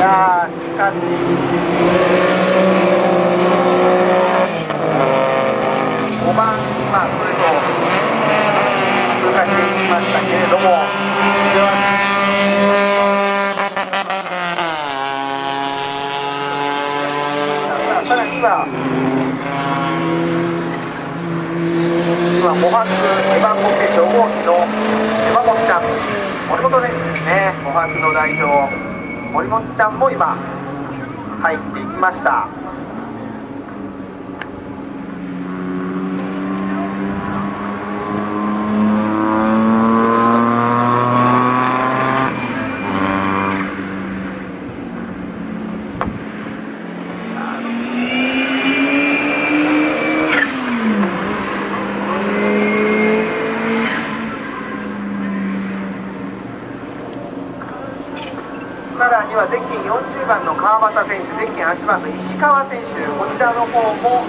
やーしかし5番まあそれと通過していきましたけれどもではさらには今模範2番国初号機の山本ちゃん森本選手です。ね模範の代表森本ちゃんも今入っていきました。さらにはデッキン40番の川端選手、デッキン8番の石川選手、こちらの方もこ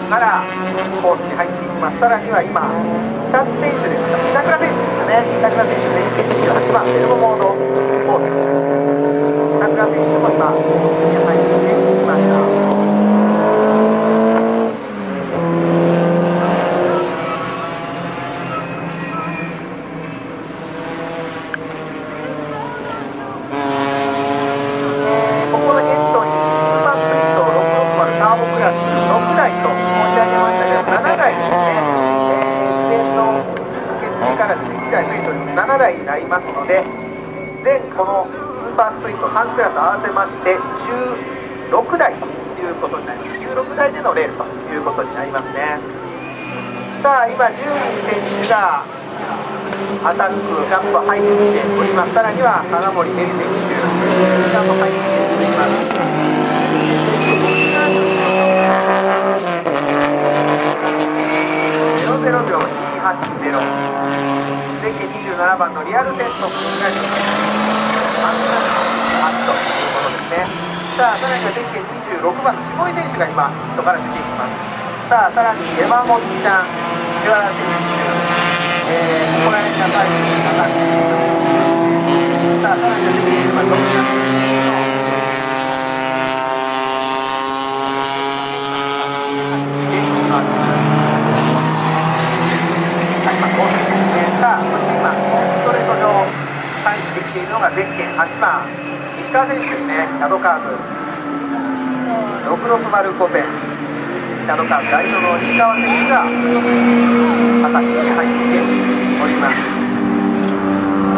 こからコースに入っていきます。さらには今、北津選手ですか、板倉選手ですかね、板倉選手、デッキン28番、セルボモードコース板倉選手も今、入っていきました。えーここのエントリー、スーパースプリット660ターボクラス6台と申し上げましたけど、7台ですね、えー、前の決定からですね1台増えております、7台になりますので、全このスーパースプリット3クラス合わせまして、16台ということになります、16台でのレースということになりますね。さあ、今、10人選手がアタック、ラップ入っております。さらには金森照選手、こちらも入っております。0 0秒280 27番のリアルテストが3ということですね。さあ、さらには電源26番の下井選手が今、人から出ていきます。さあ、さらに山本ちゃん、藤原選手、えー、ここら辺が最後にかかっています。さあ、さらにはゼッケン10番、6番さあ、そして今、ストレート上、入ってきているのがゼッケン8番、石川選手ですね、キャドカーブ、660ペン、キャドカーブ、ライトの石川選手が形に入っております。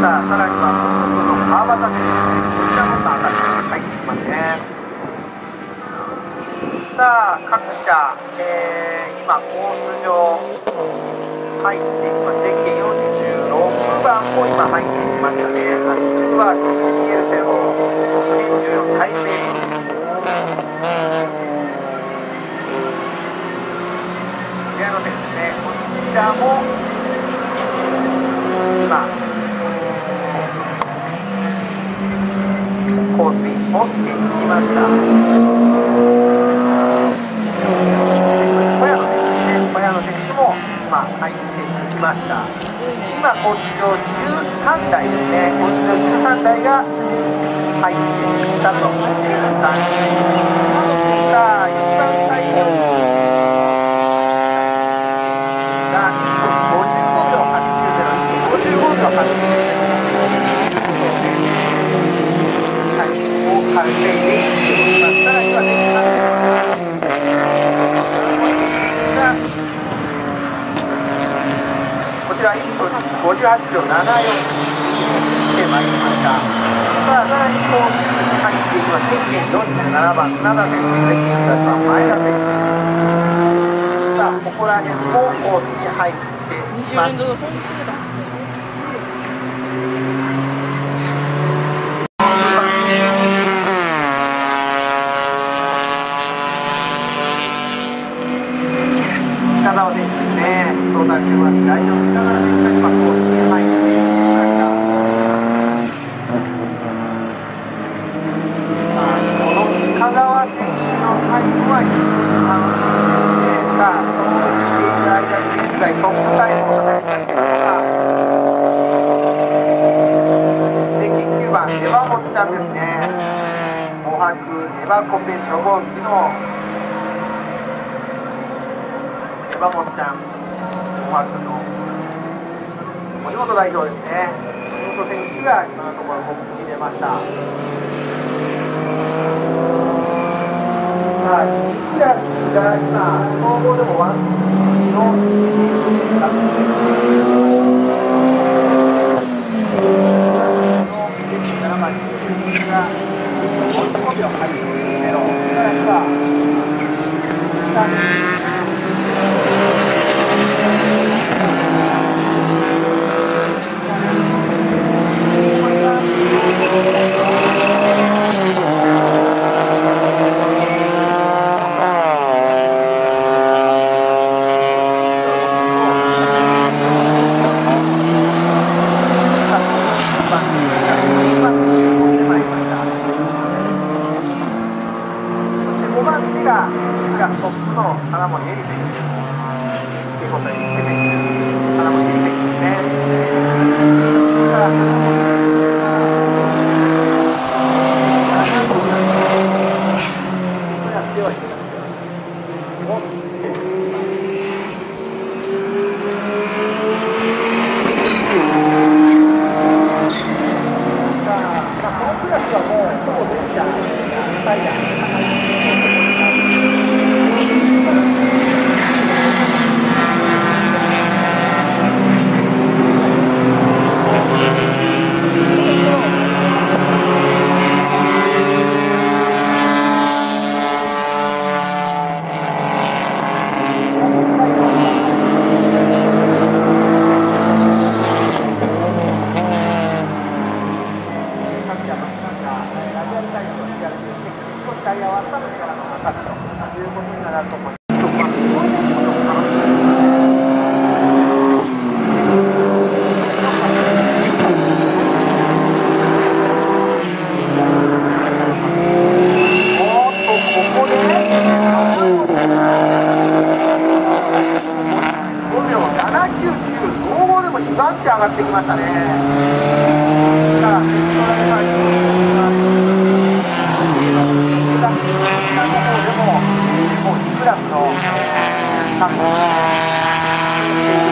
さあ、さらには、の川端選手、こちらも形に入ってきますね。さあ、各社、えー、今、コース上、入っていきます。ゼッケン46番も今入ってきましたね。8は PL 0、14台北。ピアノですね。こちらも今、コースインをしていきました。小屋の選手ね、小屋の選手も今入っていきました。今、コース上13台ですね、コース上13台が入ってきたという感じです。さあ、一番最後が55秒80、55秒80。はい、をカルテイでいきます。さらにはね、こちら1分58秒74で参りました。さあ、さらにこう、入っていきます。ゼッケン47番、砂田選手、ゼッケン2番、前田選手。さあ、ここら辺もコースに入っていきます。ばこべ初号機のエバモちゃん思わずの森本代表ですね森本選手が今のところ国旗に出ましたはい、石谷が今、総合でもワンの2位だったんですけど、7番にいが。5キですけど、さらには、次が次がトップの花森絵里選手ということで、花森絵里選手ですね。general como pues. 方にクラブの3本。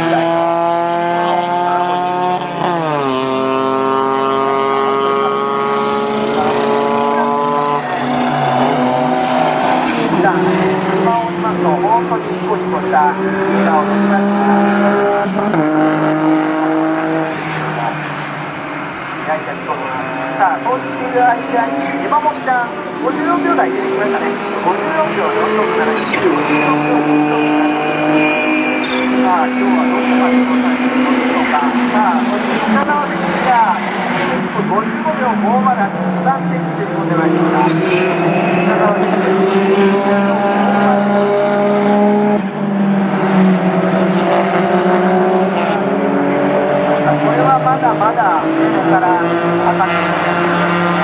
まだまだここから上がってきて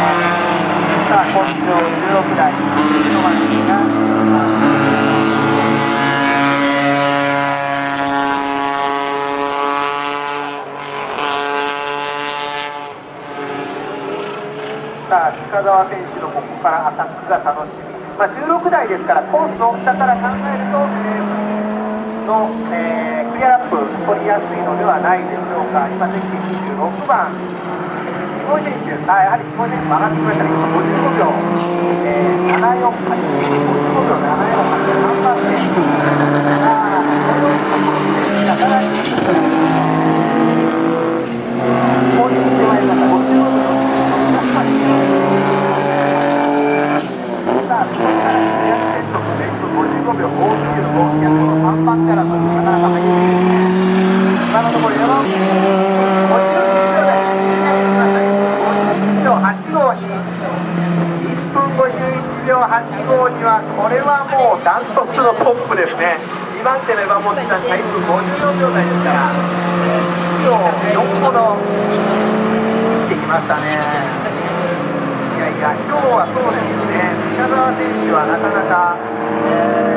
か高速道16台1番になさあ塚澤選手のここからアタックが楽しみ、まあ、16台ですからコースの下から考えると、えー、の、えー、クリアラップ取りやすいのではないでしょうか。今関係26番。選手、あやはり下井選手曲がってくれたら、55秒、えー、74、55秒74、8トップのトップですね。2番手の山本さんが1分54秒台ですから。今日4個の来きてきましたね。いやいや今日はそうですね。北澤選手はなかなか、えー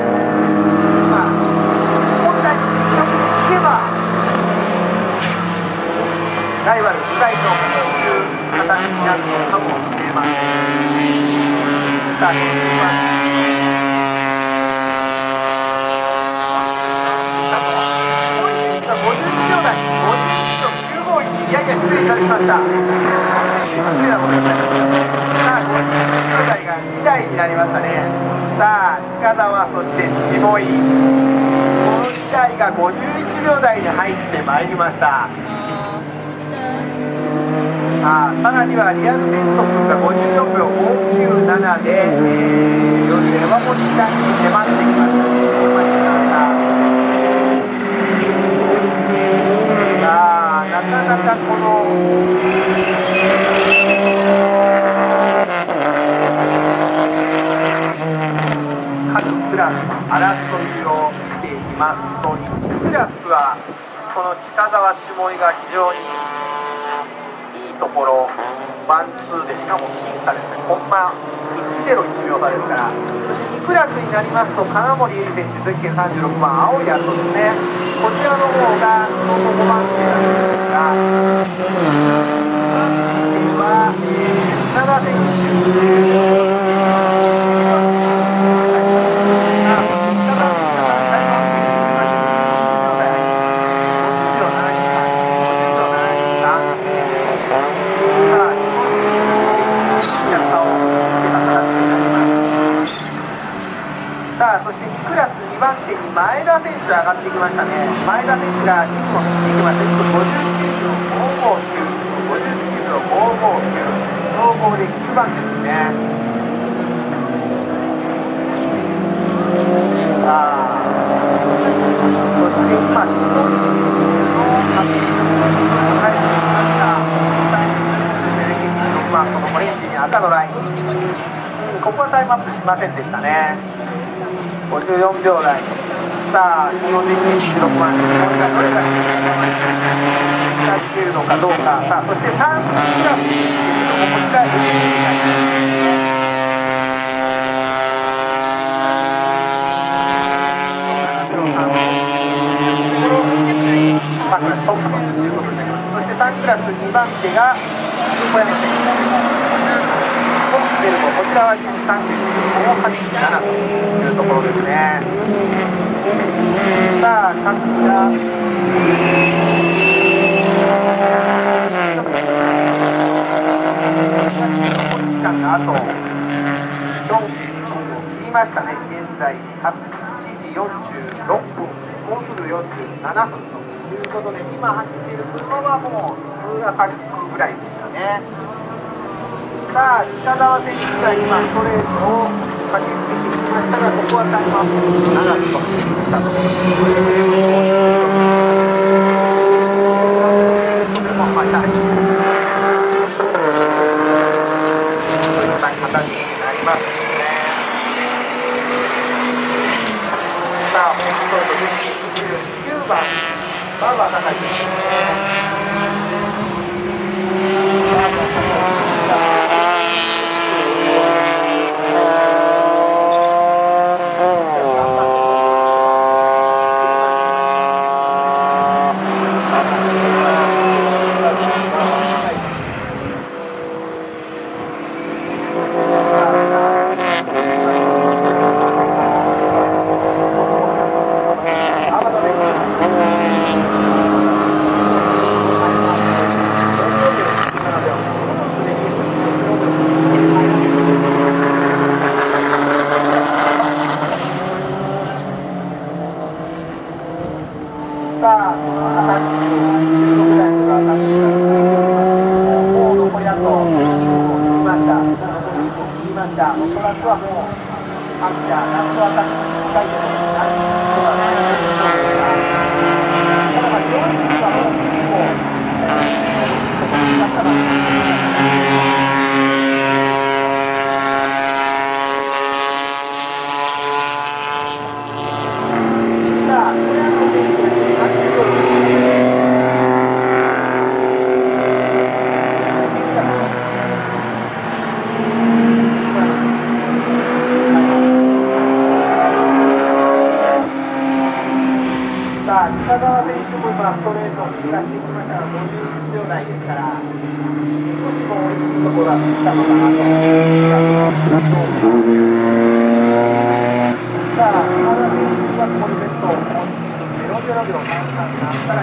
ライバル2体という形になるのかもしれません。しさあ51秒台が2台になりましたね。さあ近澤そして下井。この2台が51秒台に入ってまいりました。さあさらにはリアル戦速が54秒597で、えー、夜山本ちゃんに迫ってきました。ね迫ってきましたさあなかなかこの各クラスの争いを見ていきますと1クラスはこの近澤下井が非常にいいところ。ワンツーでしかも僅差ですねコンマ101秒差ですからそして2クラスになりますと金森優選手ゼッケン36番青いやつですね。こちらの方がその5番手なんですが3は、えー、砂田選手そして2クラス2番手に前田選手上がってきましたね。前田選手が2分を切ってきました1分59秒559 59秒559総合で9番ですね。さあそして今指導の確認を返してきました。まあこのオレンジに赤のラインここはタイムアップしませんでした。ね54秒台さあこの時期16番これがどれだけ近づけるのか？どうかさあそして3クラスですけれどもこちら3クラストップということになりますそして3クラス2番手が小山選手トップ出るとこちらは39秒87というところですね。さあ各社時間があと4分を切りましたね現在8時46分もうすぐ47分ということで今走っている車はもう夕方ぐらいですかねさあ北澤選手が今ストレートを駆けつけてきましたがここはタイムアップ長くとしたところもまたという形になりますねさあ本当に9番バーバー高いですねバーバー高いさあ、